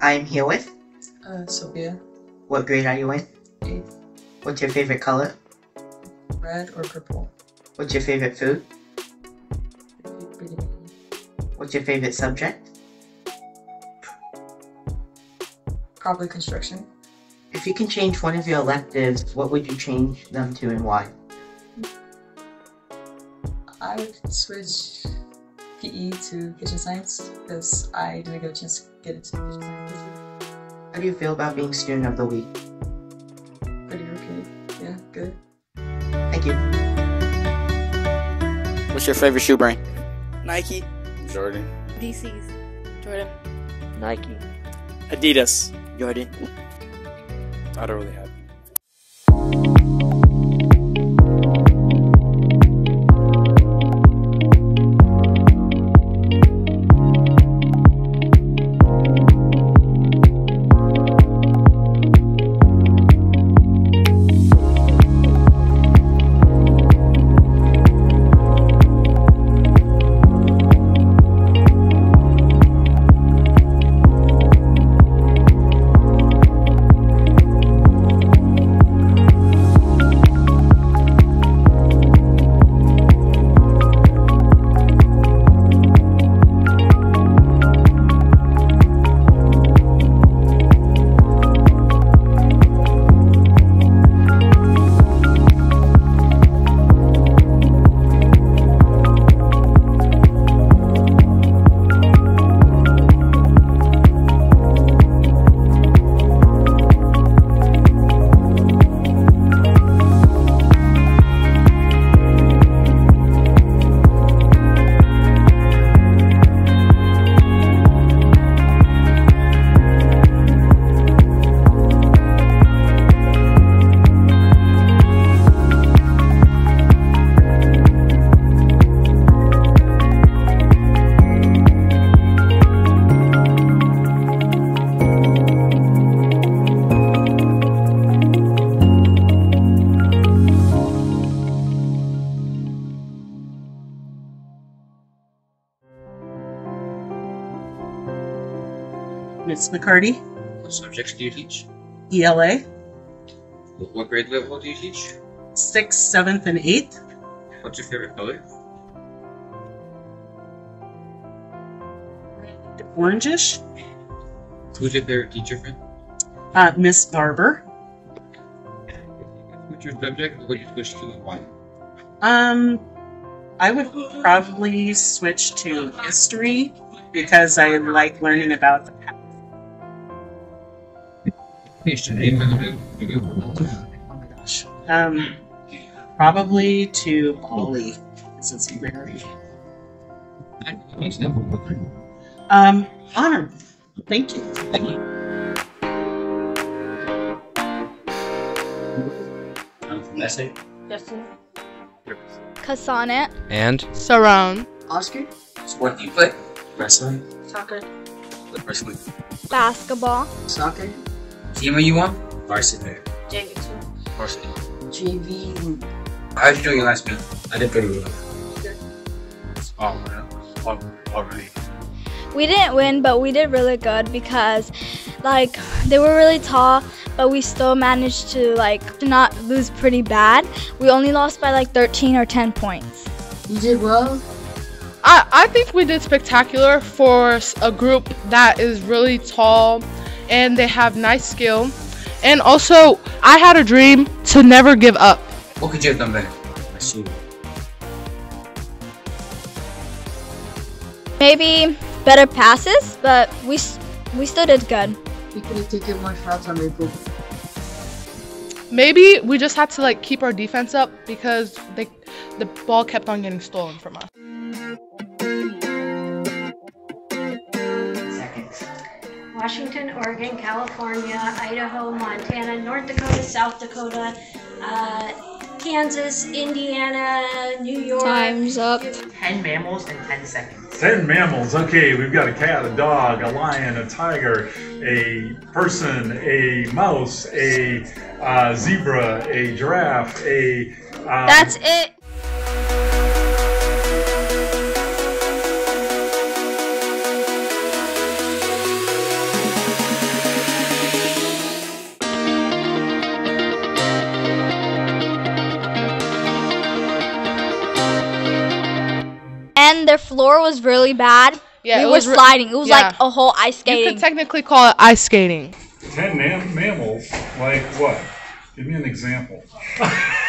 I'm here with. Uh, Sophia, What grade are you in? eighth, What's your favorite color? red or purple? What's your favorite food? What's your favorite subject? Probably construction. If you can change one of your electives, what would you change them to and why? I would switch PE to kitchen science because I didn't get a chance to get into kitchen science. How do you feel about being student of the week? Pretty okay. Yeah, good. Thank you. What's your favorite shoe brand? Nike, Jordan. DC's. Jordan. Nike. Adidas. Jordan. I don't really have. Miss McCarty, What subjects do you teach? ELA, What grade level do you teach? sixth, seventh, and eighth. What's your favorite color? Orangish. Who's your favorite teacher friend? Uh, Miss Barber. What's your subject? What would you switch to and why? Um, I would probably switch to history because I like learning about the Oh my gosh. Um, probably to Bali because it's very um honored. Thank you. Thank you. Essay. Justin. Kassanet. And Surround. Oscar? Sport do you play? Wrestling. Soccer. What wrestling? Basketball. Soccer? Team are you on? Varsity. Jacobson. Varsity. JV? How did you do your last meet? I did pretty oh, well. Oh, man. Oh, already. We didn't win, but we did really good because, like, they were really tall, but we still managed to like not lose pretty bad. We only lost by like 13 or 10 points. You did well? I, I think we did spectacular for a group that is really tall and they have nice skill. And also, I had a dream to never give up. What could you have done better? I see. Maybe better passes, but we we still did good. You could have taken more shots on your goal. Maybe we just had to like keep our defense up because they, the ball kept on getting stolen from us. Washington, Oregon, California, Idaho, Montana, North Dakota, South Dakota, uh, Kansas, Indiana, New York. Time's up. 10 mammals in 10 seconds. Ten mammals. Okay, we've got a cat, a dog, a lion, a tiger, a person, a mouse, a uh, zebra, a giraffe, a. Um, That's it. Floor was really bad. Yeah, we it was re- sliding. It was yeah. like a whole ice skating. You could technically call it ice skating. Ten mam- mammals, like what? Give me an example.